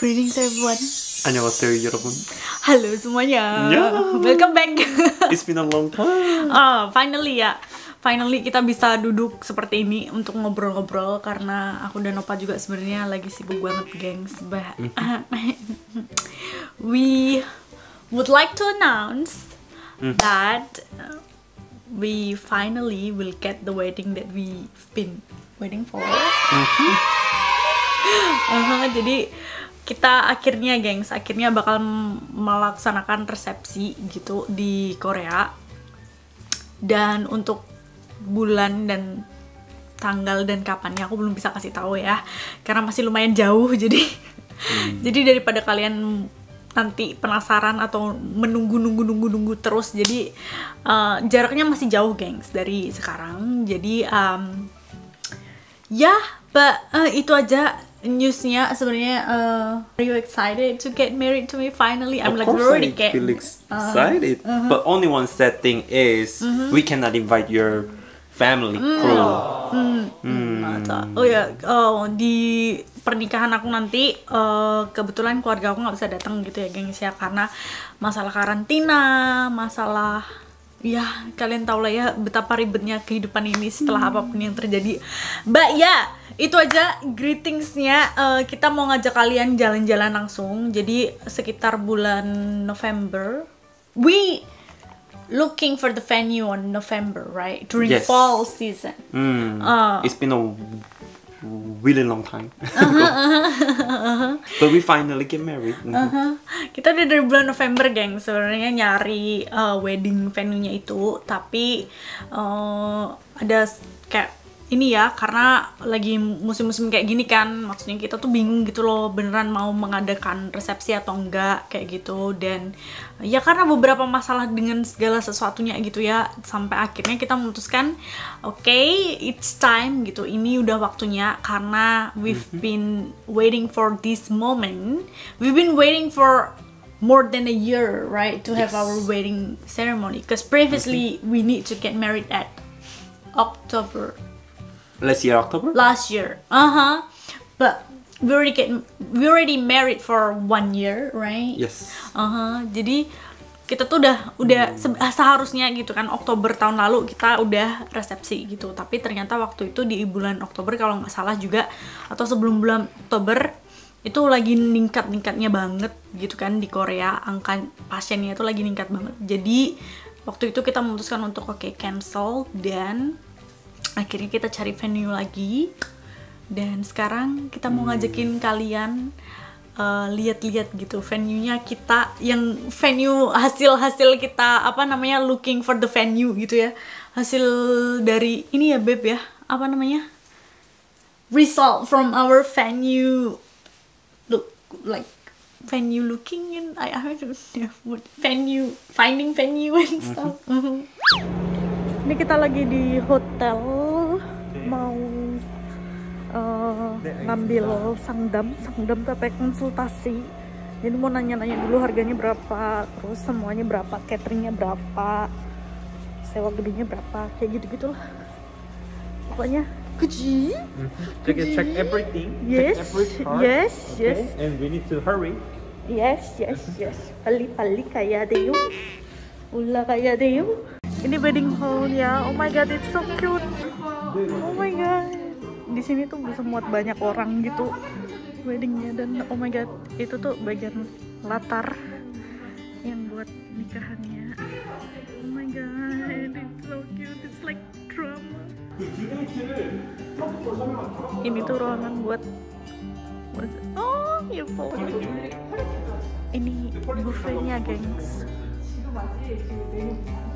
Greetings everyone. 안녕하세요 여러분. Halo semuanya. Ya. Welcome back. It's been a long time. Ah, finally ya. Finally kita bisa duduk seperti ini untuk ngobrol-ngobrol karena aku dan Opa juga sebenarnya lagi sibuk banget, gengs. Bah. we would like to announce that uh, we finally will get the wedding that we've been waiting for. Aha, jadi kita akhirnya gengs akhirnya bakal melaksanakan resepsi gitu di Korea. Dan untuk bulan dan tanggal dan kapannya aku belum bisa kasih tahu ya karena masih lumayan jauh jadi. Jadi daripada kalian nanti penasaran atau menunggu nunggu nunggu nunggu terus jadi eh, jaraknya masih jauh gengs dari sekarang. Jadi um, Ya, but uh, itu aja newsnya sebenarnya. Uh, are you excited to get married to me finally? I'm of like course already I get. feel excited, but only one sad thing is we cannot invite your family crew. Masa. Oh ya, oh, di pernikahan aku nanti uh, kebetulan keluarga aku nggak bisa datang gitu ya, gengs ya, karena masalah karantina, masalah ya kalian tau lah ya betapa ribetnya kehidupan ini setelah apa pun yang terjadi. Mbak ya, itu aja greetingsnya. Uh, kita mau ngajak kalian jalan-jalan langsung. Jadi sekitar bulan November, we looking for the venue on November, right? During Yes. fall season. Hmm. Uh. It's been a really long time. but we finally get married. Mhm. Hah? Kita udah dari bulan November, geng. Sebenarnya nyari uh, wedding venue-nya itu, tapi uh, ada kayak ini ya, karena lagi musim-musim kayak gini kan, maksudnya kita tuh bingung gitu loh, beneran mau mengadakan resepsi atau enggak kayak gitu. Dan ya karena beberapa masalah dengan segala sesuatunya gitu ya, sampai akhirnya kita memutuskan, oke, it's time gitu. Ini udah waktunya karena we've been waiting for this moment. We've been waiting for more than a year, right, to have Yes. our wedding ceremony. Because previously we need to get married at October Last year October. last year. Uh huh. But we already get we already married for one year, right? Yes. Uh huh. Jadi kita tuh udah udah se- seharusnya gitu kan Oktober tahun lalu kita udah resepsi gitu tapi ternyata waktu itu di bulan Oktober kalau nggak salah juga atau sebelum bulan Oktober itu lagi ningkat-ningkatnya banget gitu kan di Korea angka pasiennya itu lagi ningkat banget jadi waktu itu kita memutuskan untuk oke cancel dan akhirnya kita cari venue lagi. Dan sekarang kita mau ngajakin kalian uh, lihat-lihat gitu venue-nya kita yang venue hasil-hasil kita apa namanya looking for the venue gitu ya. Hasil dari ini ya beb ya. Apa namanya? Result from our venue. Look like venue looking in I, I don't know what venue finding venue and stuff. Mhm. ini kita lagi di hotel mau uh, ngambil sangdam sangdam tapi konsultasi jadi mau nanya-nanya dulu harganya berapa terus semuanya berapa cateringnya berapa sewa gedungnya berapa kayak gitu gitulah pokoknya keji Check it, check everything. Yes, Check every part. yes, okay? yes. And we need to hurry. Yes, yes, yes. Pali-pali kaya deh yuk. Ula kaya deh yuk. Ini wedding hall-nya. Oh my god, it's so cute. Oh my god. Di sini tuh bisa muat banyak orang gitu weddingnya dan oh my god, itu tuh bagian latar yang buat nikahannya. Oh my god, it's so cute. It's like drama. Ini tuh ruangan buat Oh, ya. Ini buffetnya, gengs.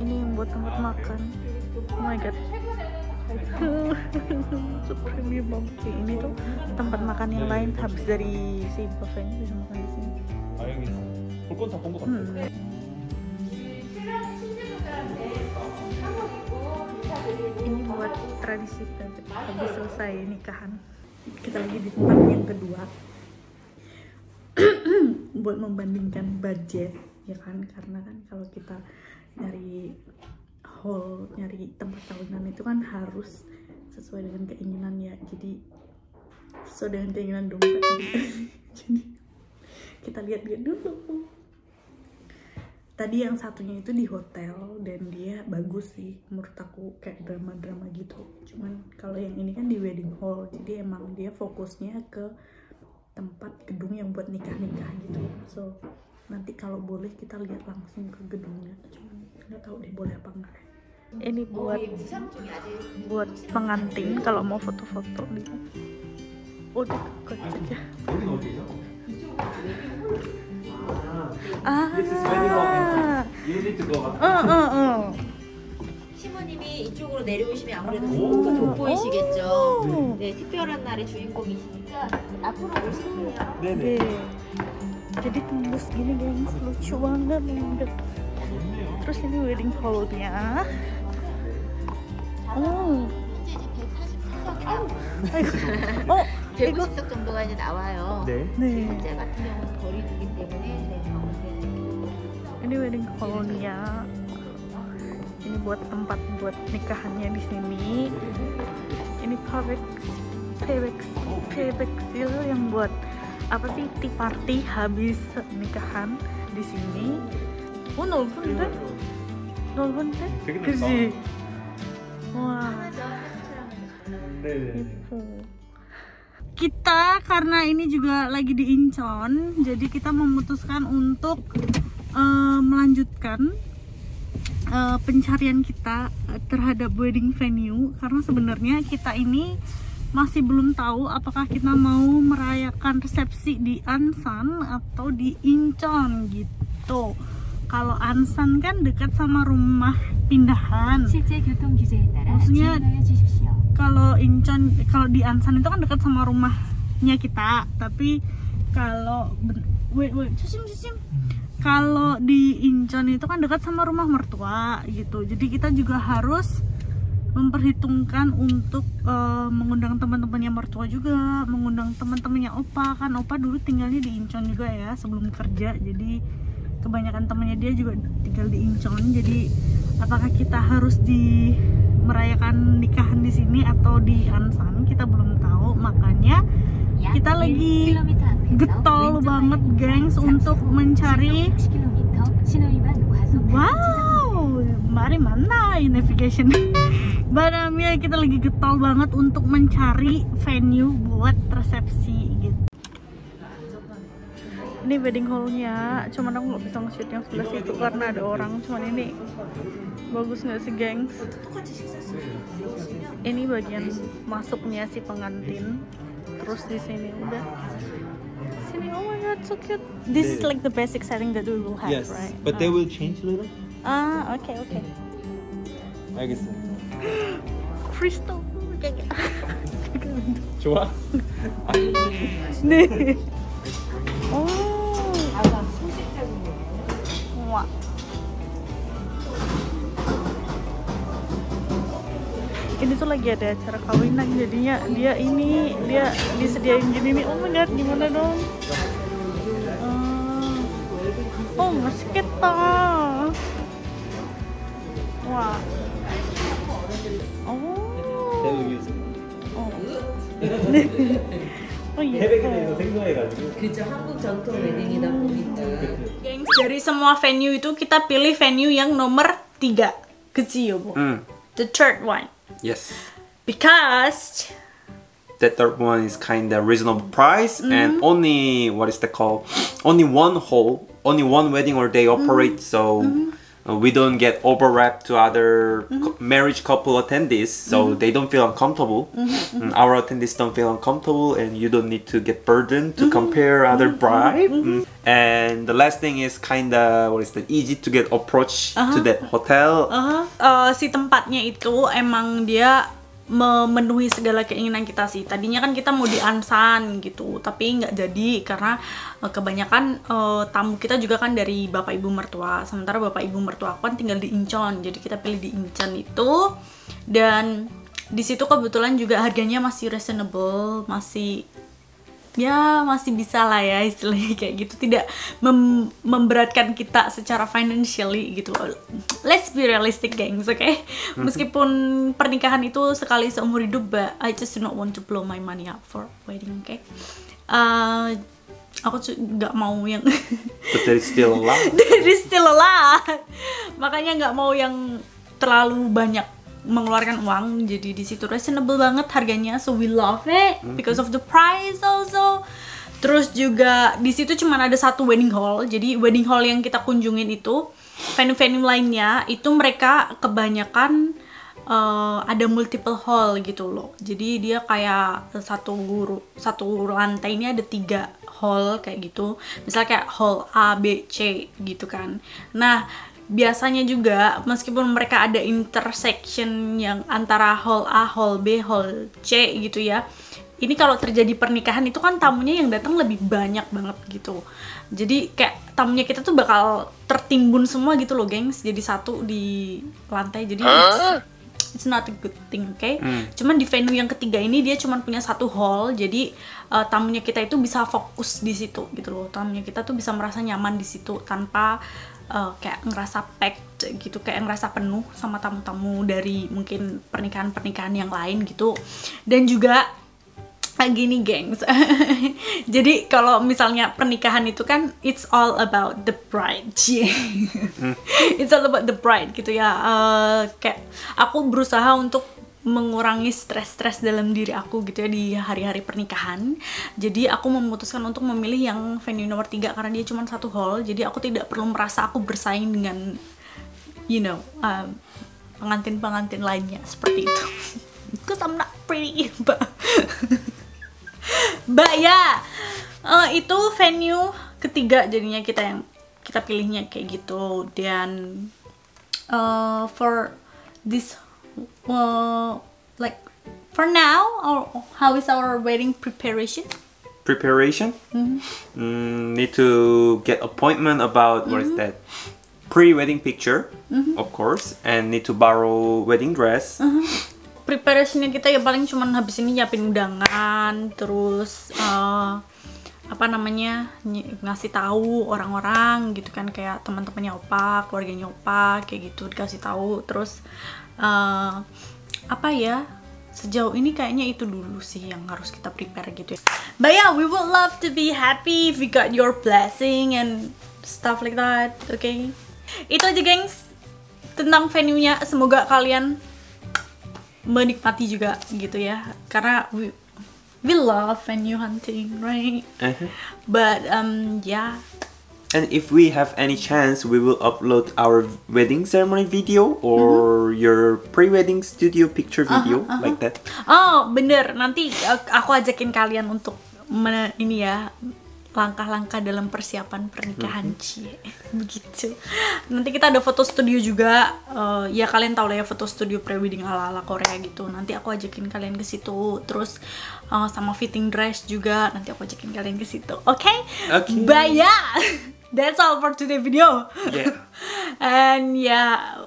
Ini yang buat tempat makan. Oh my god. Premium Monkey ini tuh tempat makan yang lain habis dari si buffetnya bisa makan di sini. Hmm. Ini buat tradisi habis selesai nikahan. Kita lagi di tempat yang kedua buat membandingkan budget ya kan karena kan kalau kita dari hall nyari tempat tahunan itu kan harus sesuai dengan keinginan ya jadi sesuai dengan keinginan dompet jadi kita lihat-lihat dulu. Tadi yang satunya itu di hotel dan dia bagus sih. Menurut aku kayak drama-drama gitu. Cuman kalau yang ini kan di wedding hall. Jadi emang dia fokusnya ke tempat gedung yang buat nikah-nikah gitu. So nanti kalau boleh kita lihat langsung ke gedungnya. Cuman nggak tahu deh boleh apa enggak ini buat buat pengantin kalau mau foto-foto gitu oh dekat saja ah. 어, 어, 어. 시모님이 이쪽으로 내려오시면 아무래도 오. 조금 돋보이시겠죠. 오. 네, 특별한 날의 주인공이시니까 앞으로 오시고요. Oke. Jadi tembus gini gengs, lucu banget lihat. Terus ini wedding hall-nya. Oh, 현재 이제 144석이나 oh, 150석 정도가 이제 나와요. 네. nih. 현재 같은 경우는 거리두기 때문에 네, 가운데 Ini wedding hall-nya. Ini buat tempat buat nikahannya di sini. Ini Parex, Parex, Parex yang buat apa sih tea party habis nikahan di sini. Oh, 넓은데? 넓은데? 되게 그지? Wah. 네네. gitu. Kita karena ini juga lagi di Incon, jadi kita memutuskan untuk eh, melanjutkan eh, pencarian kita eh, terhadap wedding venue karena sebenarnya kita ini masih belum tahu apakah kita mau merayakan resepsi di Ansan atau di Incon gitu. kalau Ansan kan dekat sama rumah pindahan. Maksudnya kalau Incheon kalau di Ansan itu kan dekat sama rumahnya kita tapi kalau wait wait cusim cusim hmm. kalau di Incheon itu kan dekat sama rumah mertua gitu. Jadi kita juga harus memperhitungkan untuk uh, mengundang teman-temannya mertua juga mengundang teman-temannya opa. Kan opa dulu tinggalnya di Incheon juga ya sebelum kerja. Jadi kebanyakan temennya dia juga tinggal di Incheon. Jadi apakah kita harus di merayakan nikahan di sini atau di Ansan kita belum tahu. Makanya kita lagi getol banget gengs untuk mencari wow mari mana navigation? Banamia kita lagi getol banget untuk mencari venue buat resepsi gitu ini wedding hallnya cuman aku nggak bisa nge-shoot yang sebelah situ karena ada orang cuman ini bagus nggak sih gengs ini bagian masuknya si pengantin terus di sini udah sini oh my god so cute this is like the basic setting that we will have Yes, right but they will change little. ah oke oke 알겠어. crystal kayak 좋아? 네. 오. 와. Ini tuh lagi ada acara kawinan jadinya dia ini dia disediain gini nih. Oh my god, gimana dong? Eh, oh, kita. Wah. Oh. They will use it. 어. 어, 예뻐. 생소해가지고. 그죠 한국 전통 웨딩이다 보니까 Gengs, dari semua venue itu kita pilih venue yang nomor tiga kecil bu Mm. the third one Yes. because That third one is kind of reasonable price and only what is that called? Only one hall, only one wedding or they operate, so uh, Uh, we don't get overlapped to other mm-hmm. cou- marriage couple attendees, so mm-hmm. they don't feel uncomfortable. Mm-hmm. Mm, our attendees don't feel uncomfortable, and you don't need to get burdened to compare other bride. Mm. And the last thing is kind of what is that? Easy to get approach to uh-huh. that hotel. uh -huh. uh, si tempatnya itu emang dia memenuhi segala keinginan kita sih. Tadinya kan kita mau di Ansan gitu tapi nggak jadi karena uh, kebanyakan uh, tamu kita juga kan dari bapak ibu mertua. Sementara bapak ibu mertua aku kan tinggal di Incheon jadi kita pilih di Incheon itu. Dan di situ kebetulan juga harganya masih reasonable masih ya masih bisa lah ya istilahnya kayak gitu. Tidak mem- memberatkan kita secara financially gitu let's be realistic gengs oke? Meskipun pernikahan itu sekali seumur hidup but I just do not want to blow my money up for wedding oke? Uh, aku cu- nggak mau yang But there is still a lot. dari still alive makanya nggak mau yang terlalu banyak mengeluarkan uang jadi di situ. Reasonable banget harganya so we love it because of the price also. Terus juga di situ cuma ada satu wedding hall jadi wedding hall yang kita kunjungin itu venue-venue lainnya itu mereka kebanyakan eh, ada multiple hall gitu loh. Jadi dia kayak satu guru satu lantai ini ada tiga hall kayak gitu. Misalnya kayak hall A B C gitu kan. Nah biasanya juga meskipun mereka ada intersection yang antara hall A hall B hall C gitu ya ini kalau terjadi pernikahan itu kan tamunya yang datang lebih banyak banget gitu jadi kayak tamunya kita tuh bakal tertimbun semua gitu loh gengs jadi satu di lantai jadi it's- it's not a good thing, oke? Cuman di venue yang ketiga ini dia cuman punya satu hall, jadi uh, tamunya kita itu bisa fokus di situ gitu loh. Tamunya kita tuh bisa merasa nyaman di situ tanpa uh, kayak ngerasa packed gitu, kayak ngerasa penuh sama tamu-tamu dari mungkin pernikahan-pernikahan yang lain gitu. Dan juga gini gengs jadi kalau misalnya pernikahan itu kan it's all about the bride Cie. it's all about the bride gitu ya Eh, kayak aku berusaha untuk mengurangi stres-stres dalam diri aku gitu ya di hari-hari pernikahan. Jadi aku memutuskan untuk memilih yang venue nomor 3 karena dia cuma satu hall. Jadi aku tidak perlu merasa aku bersaing dengan you know um, pengantin-pengantin lainnya. Seperti itu. Because I'm not pretty but Mbak ya, eh, itu venue ketiga jadinya kita yang kita pilihnya kayak gitu. Dan eh, for this uh, like for now or how is our wedding preparation? Preparation. Mm, need to get appointment about what is that? Pre-wedding picture, of course, and need to borrow wedding dress. preparationnya kita ya paling cuman habis ini nyiapin undangan terus eh, apa namanya ny- ngasih tahu orang-orang gitu kan kayak teman-temannya opa keluarganya opa kayak gitu dikasih tahu. Terus eh, apa ya sejauh ini kayaknya itu dulu sih yang harus kita prepare gitu ya. But yeah we would love to be happy if we got your blessing and stuff like that okay? Itu aja gengs tentang venue-nya. Semoga kalian menikmati juga gitu ya. Karena we we love venue hunting right? Uh-huh. but um yeah. And if we have any chance, we will upload our wedding ceremony video or your pre-wedding studio picture video like that. oh bener. Nanti uh, aku ajakin kalian untuk ini ya langkah-langkah dalam persiapan pernikahan cie. Begitu nanti kita ada foto studio juga. Eh, ya kalian tahu lah ya foto studio prewedding ala ala Korea gitu. Nanti aku ajakin kalian ke situ. Terus eh, sama fitting dress juga. Nanti aku ajakin kalian ke situ. Oke? Oke. bye ya. That's all for today video. Yeah. and yeah.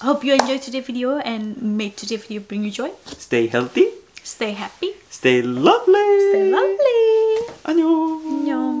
Hope you enjoyed today video and make today video bring you joy. Stay healthy, stay happy. Stay lovely. stay lovely 안녕. 안녕.